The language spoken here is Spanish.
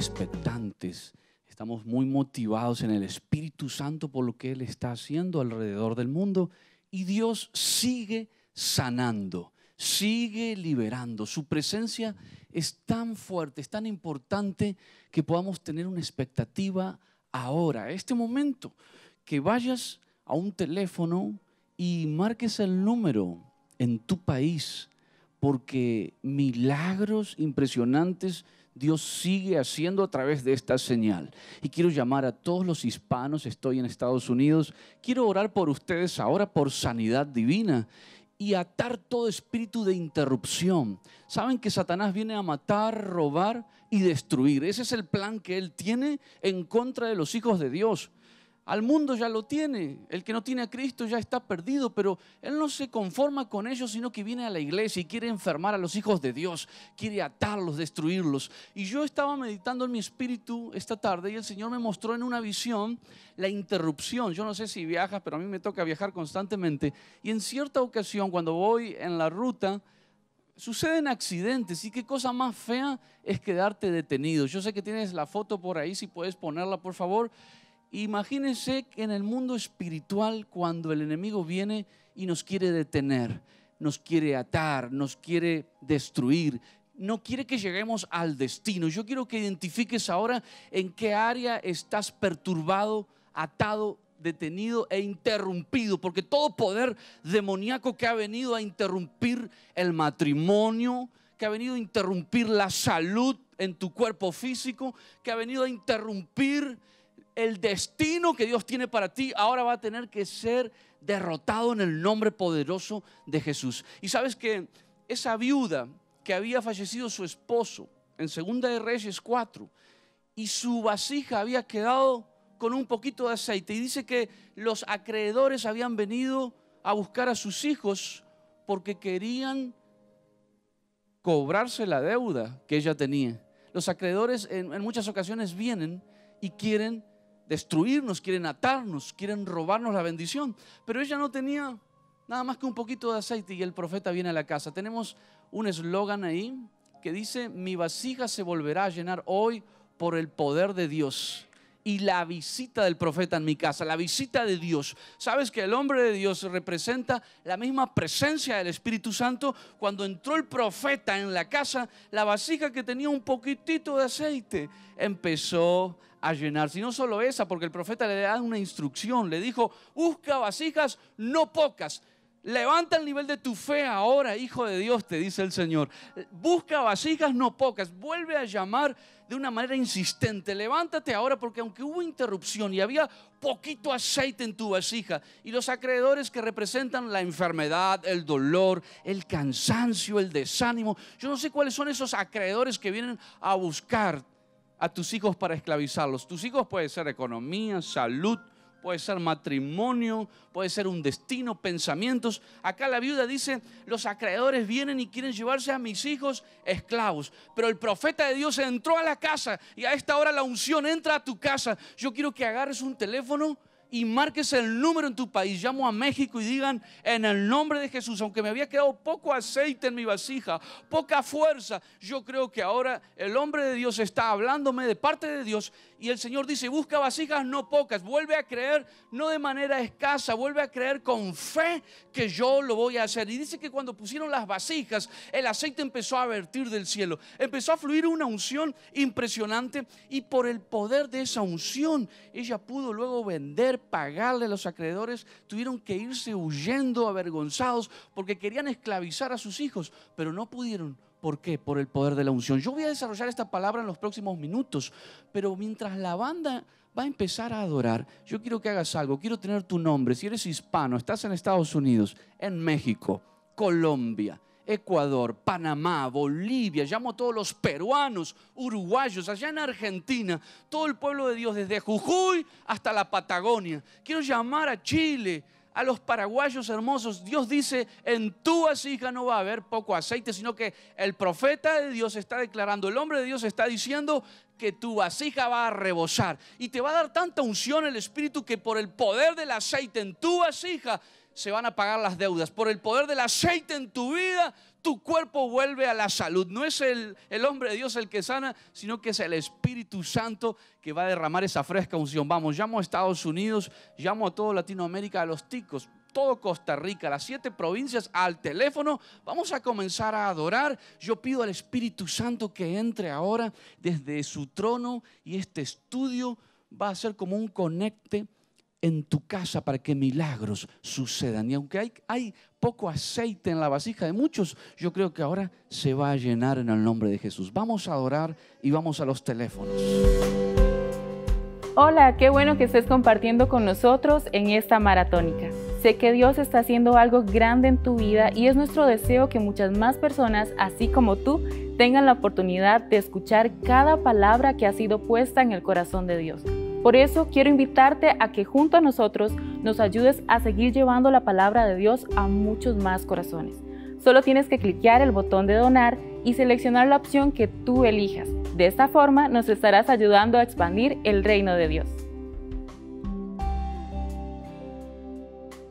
expectantes, estamos muy motivados en el Espíritu Santo por lo que Él está haciendo alrededor del mundo y Dios sigue sanando, sigue liberando. Su presencia es tan fuerte, es tan importante que podamos tener una expectativa ahora, este momento, que vayas a un teléfono y marques el número en tu país, porque milagros impresionantes Dios sigue haciendo a través de esta señal. Y quiero llamar a todos los hispanos, estoy en Estados Unidos, quiero orar por ustedes ahora por sanidad divina y atar todo espíritu de interrupción. Saben que Satanás viene a matar, robar y destruir. Ese es el plan que él tiene en contra de los hijos de Dios. Al mundo ya lo tiene. El que no tiene a Cristo ya está perdido, pero Él no se conforma con ellos, sino que viene a la iglesia y quiere enfermar a los hijos de Dios, quiere atarlos, destruirlos. Y yo estaba meditando en mi espíritu esta tarde y el Señor me mostró en una visión la interrupción. Yo no sé si viajas, pero a mí me toca viajar constantemente. Y en cierta ocasión, cuando voy en la ruta, suceden accidentes y qué cosa más fea es quedarte detenido. Yo sé que tienes la foto por ahí, si puedes ponerla por favor. Imagínense que en el mundo espiritual cuando el enemigo viene y nos quiere detener, nos quiere atar, nos quiere destruir, no quiere que lleguemos al destino. Yo quiero que identifiques ahora en qué área estás perturbado, atado, detenido e interrumpido, porque todo poder demoníaco que ha venido a interrumpir el matrimonio, que ha venido a interrumpir la salud en tu cuerpo físico, que ha venido a interrumpir el destino que Dios tiene para ti ahora va a tener que ser derrotado en el nombre poderoso de Jesús. Y sabes que esa viuda que había fallecido su esposo en Segunda de Reyes 4 y su vasija había quedado con un poquito de aceite y dice que los acreedores habían venido a buscar a sus hijos porque querían cobrarse la deuda que ella tenía. Los acreedores en, en muchas ocasiones vienen y quieren destruirnos, quieren atarnos, quieren robarnos la bendición. Pero ella no tenía nada más que un poquito de aceite y el profeta viene a la casa. Tenemos un eslogan ahí que dice, mi vasija se volverá a llenar hoy por el poder de Dios y la visita del profeta en mi casa, la visita de Dios. Sabes que el hombre de Dios representa la misma presencia del Espíritu Santo. Cuando entró el profeta en la casa, la vasija que tenía un poquitito de aceite empezó a llenarse. Y no solo esa, porque el profeta le da una instrucción, le dijo, busca vasijas no pocas. Levanta el nivel de tu fe ahora, hijo de Dios, te dice el Señor. Busca vasijas no pocas. Vuelve a llamar de una manera insistente. Levántate ahora porque aunque hubo interrupción y había poquito aceite en tu vasija y los acreedores que representan la enfermedad, el dolor, el cansancio, el desánimo, yo no sé cuáles son esos acreedores que vienen a buscar a tus hijos para esclavizarlos. Tus hijos puede ser economía, salud, puede ser matrimonio, puede ser un destino, pensamientos. Acá la viuda dice, los acreedores vienen y quieren llevarse a mis hijos esclavos. Pero el profeta de Dios entró a la casa y a esta hora la unción entra a tu casa. Yo quiero que agarres un teléfono y marques el número en tu país. Llamo a México y digan en el nombre de Jesús, aunque me había quedado poco aceite en mi vasija, poca fuerza, yo creo que ahora el hombre de Dios está hablándome de parte de Dios y el Señor dice, busca vasijas no pocas, vuelve a creer no de manera escasa, vuelve a creer con fe que yo lo voy a hacer. Y dice que cuando pusieron las vasijas, el aceite empezó a vertir del cielo, empezó a fluir una unción impresionante y por el poder de esa unción ella pudo luego vender, pagarle a los acreedores, tuvieron que irse huyendo avergonzados porque querían esclavizar a sus hijos, pero no pudieron ¿Por qué? Por el poder de la unción. Yo voy a desarrollar esta palabra en los próximos minutos, pero mientras la banda va a empezar a adorar, yo quiero que hagas algo, quiero tener tu nombre. Si eres hispano, estás en Estados Unidos, en México, Colombia, Ecuador, Panamá, Bolivia, llamo a todos los peruanos, uruguayos, allá en Argentina, todo el pueblo de Dios, desde Jujuy hasta la Patagonia. Quiero llamar a Chile, a los paraguayos hermosos, Dios dice, en tu vasija no va a haber poco aceite, sino que el profeta de Dios está declarando, el hombre de Dios está diciendo que tu vasija va a rebosar y te va a dar tanta unción el Espíritu que por el poder del aceite en tu vasija se van a pagar las deudas. Por el poder del aceite en tu vida, tu cuerpo vuelve a la salud. No es el, el, hombre de Dios el que sana, sino que es el Espíritu Santo que va a derramar esa fresca unción. Vamos, llamo a Estados Unidos, llamo a toda Latinoamérica, a los ticos, todo Costa Rica, las siete provincias al teléfono. Vamos a comenzar a adorar. Yo pido al Espíritu Santo que entre ahora desde su trono y este estudio va a ser como un conecte en tu casa para que milagros sucedan. Y aunque hay, poco aceite en la vasija de muchos, yo creo que ahora se va a llenar en el nombre de Jesús. Vamos a adorar y vamos a los teléfonos. Hola, qué bueno que estés compartiendo con nosotros en esta maratónica. Sé que Dios está haciendo algo grande en tu vida y es nuestro deseo que muchas más personas, así como tú, tengan la oportunidad de escuchar cada palabra que ha sido puesta en el corazón de Dios. Por eso quiero invitarte a que junto a nosotros nos ayudes a seguir llevando la palabra de Dios a muchos más corazones. Solo tienes que cliquear el botón de donar y seleccionar la opción que tú elijas. De esta forma nos estarás ayudando a expandir el reino de Dios.